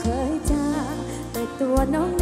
เคยจากแต่ตัวน้อง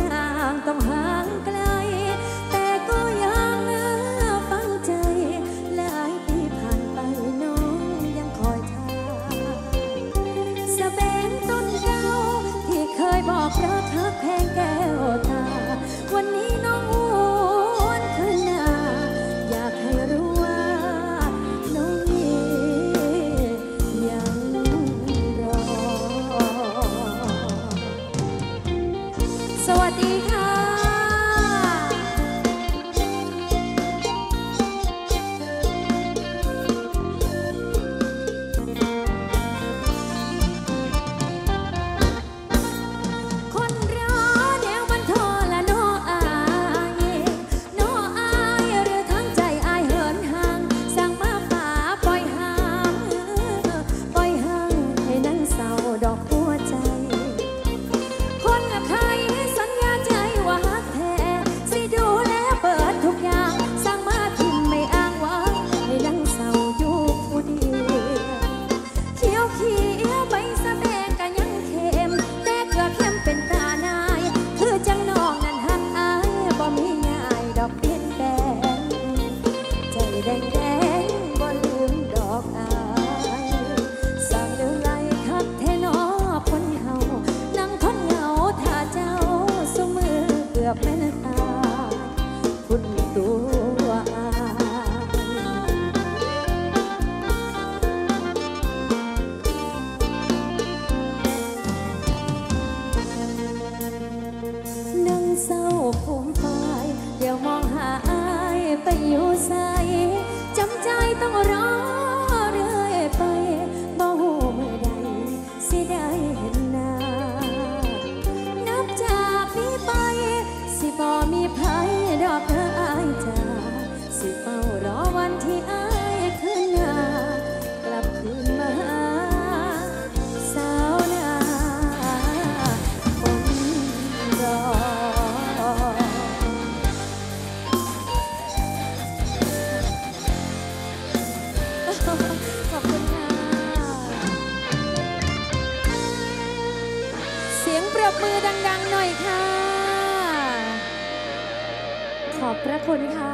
คุณค่ะ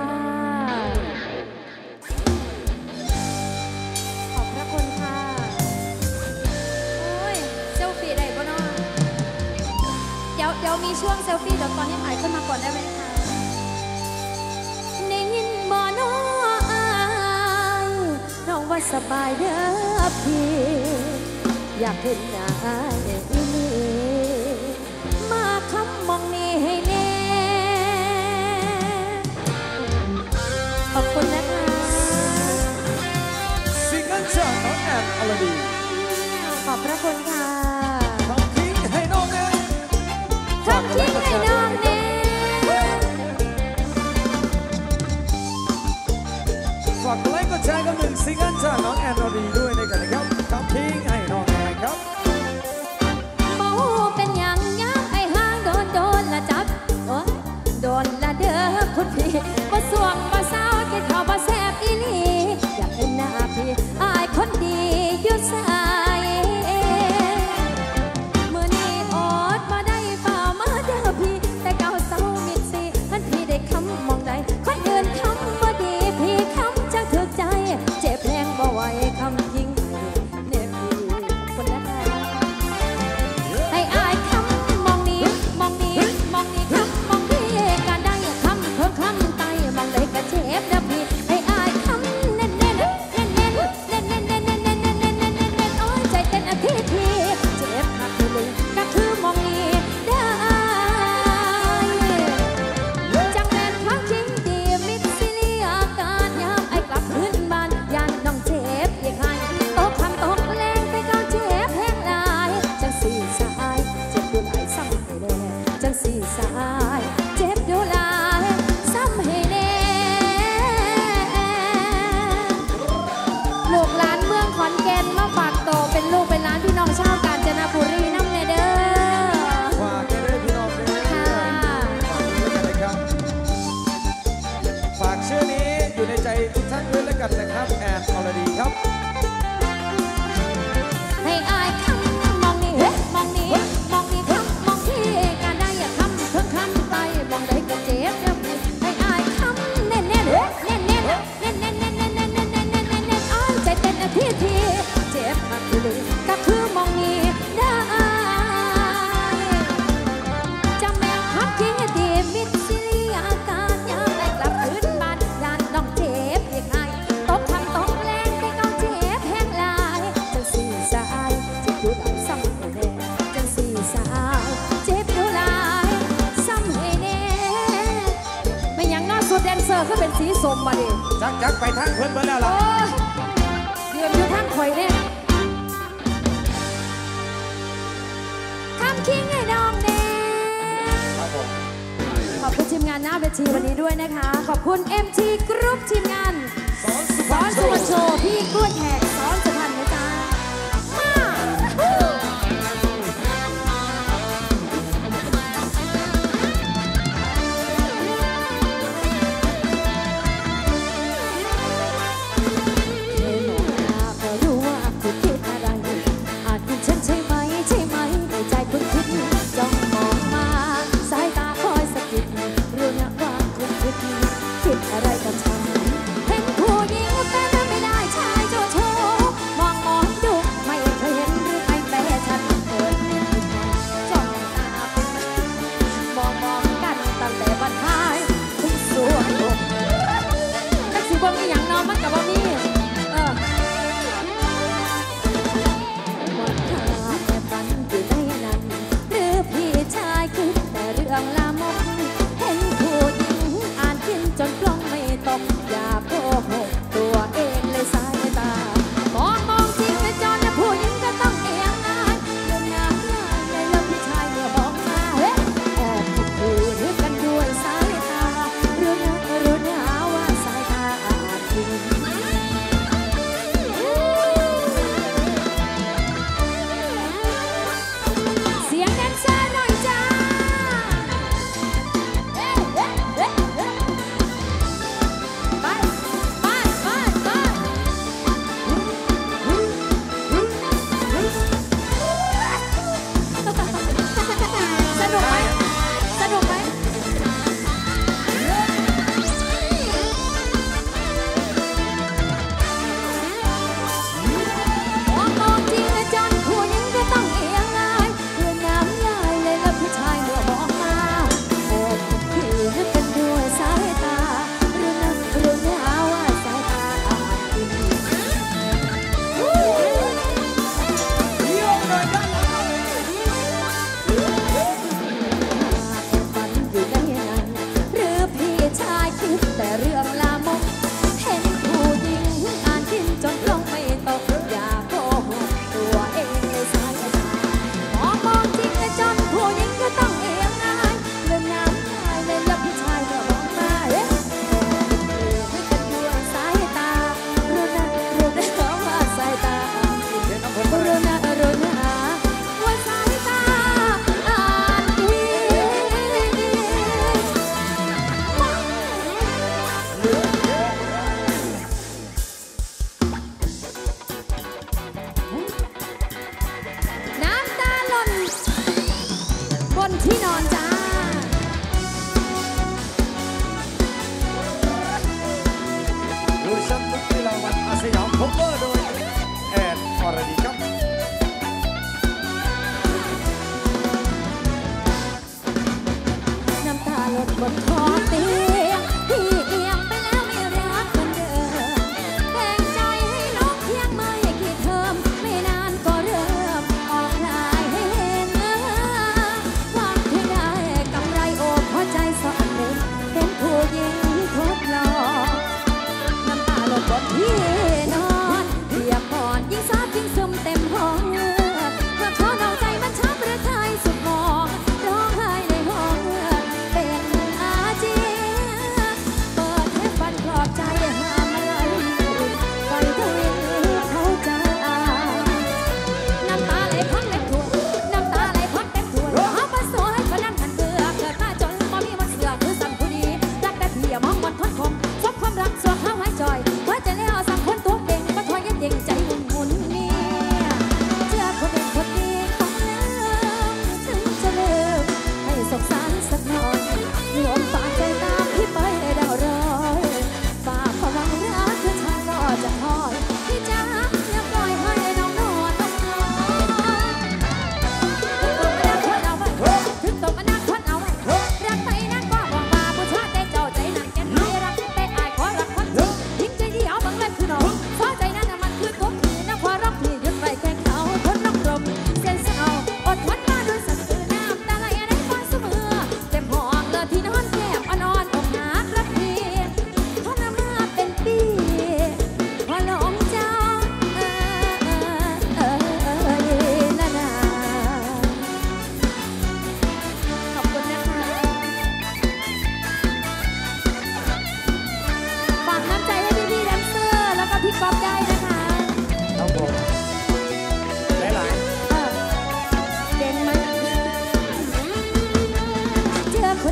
ขอบพระคุณค่ะ โอ้ย เซลฟี่ได้ปะเนาะเดี๋ยวเดี๋ยวมีช่วงเซลฟี่เดี๋ยวตอนนี้หายขึ้นมาก่อนได้ไหมคะในยินบ่เน้อายน้องว่าสบายเด้อพี่ อยากเห็นหน้าย อบพระคุณค่ะ กันนะครับแอน มมาดิจักจักไปทางเพื่อนเบิ่แล้วล่ะเดือนอยู่ทางข่อยเนี่ยคำคิงให้น้องเน่ขอบคุณทีมงานหน้าเวทีวันนี้ด้วยนะคะ ขอบคุณ MT Group ทีมงานสอนสุวรรณโชว์พี่กล้วยแขก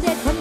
เจ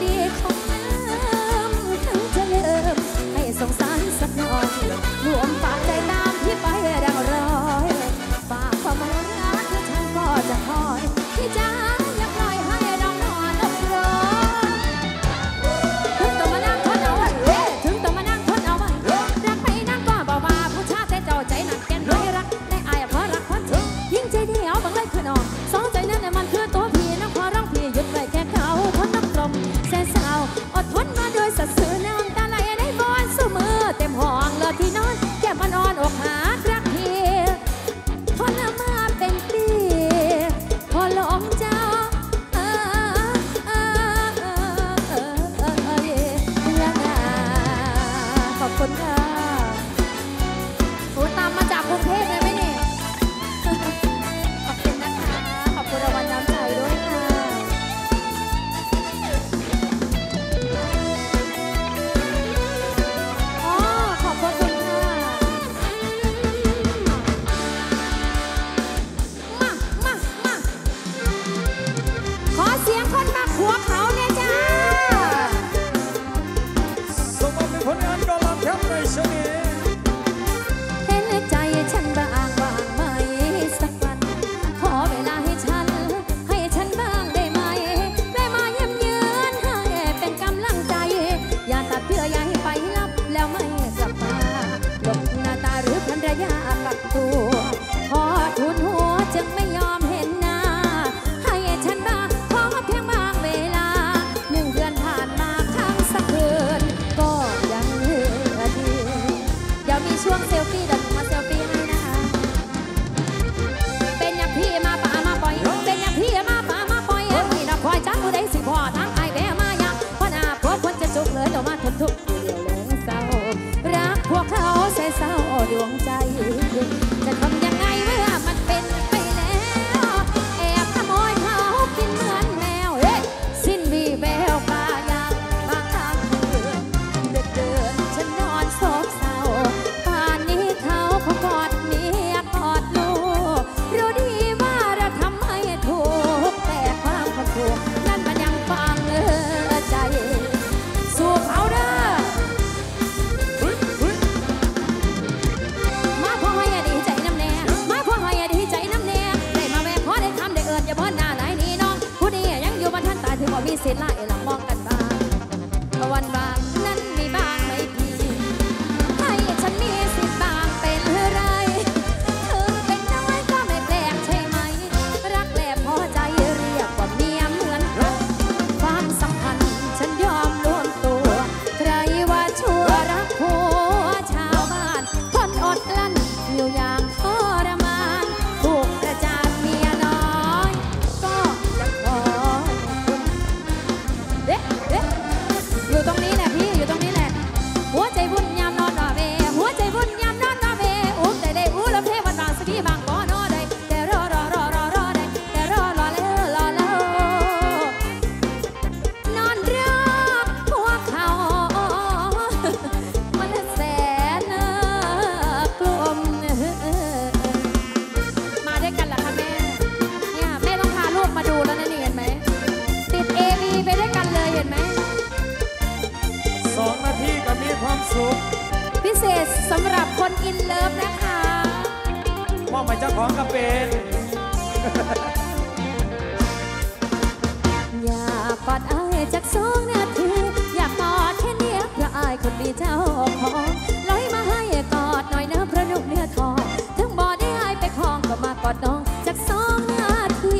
อดน้องจากสองนาที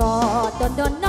กอดโดนโดน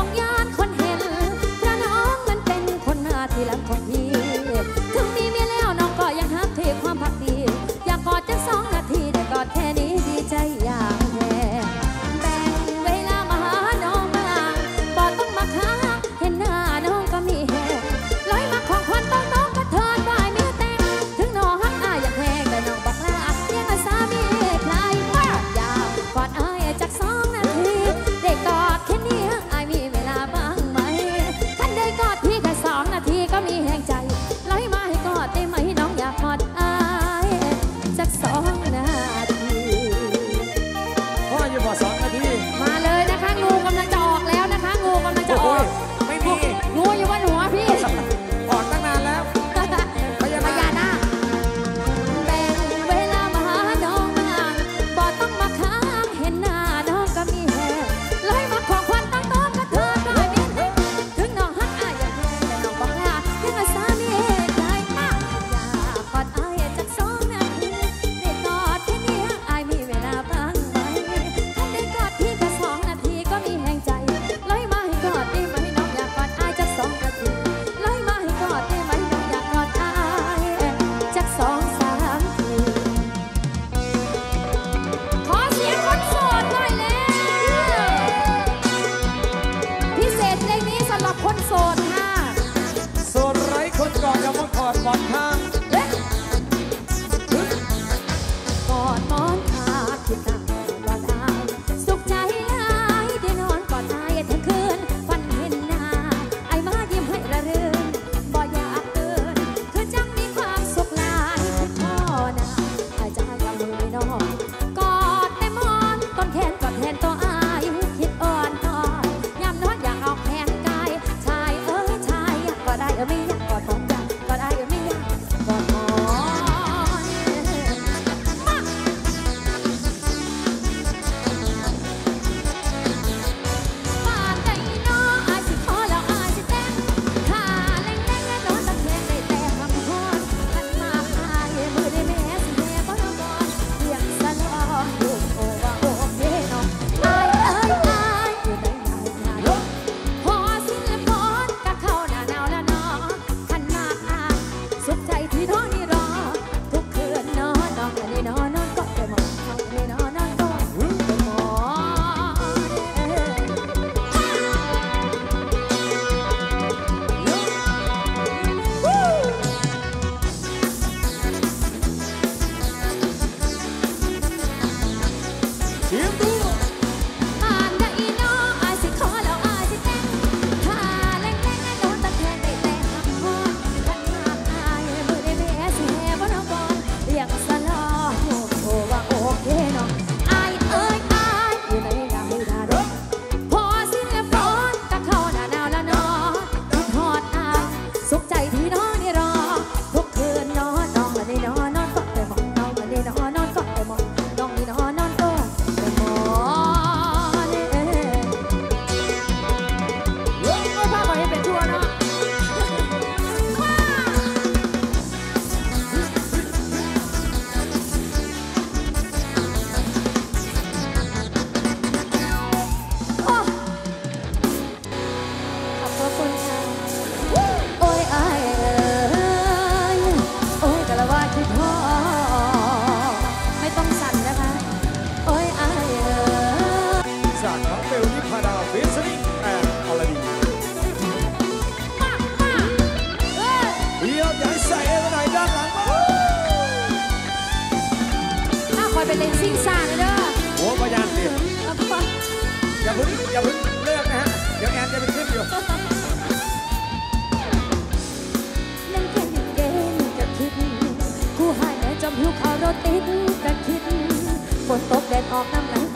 ใส่หน่อยด้านหลังถ้าคอยไปเล่นซิ่งซ่าเลยเด้อโอ้พยานเดียวอย่าพึ่งอย่าพึ่งเลิกนะฮะ เดี๋ยวแอนจะไปคลิปอยู่นั่งเก่งเก่งก็คิดกูหายแต่จมหิวขาวรถติดก็คิดฝนตกแดดออกน้ำหนัง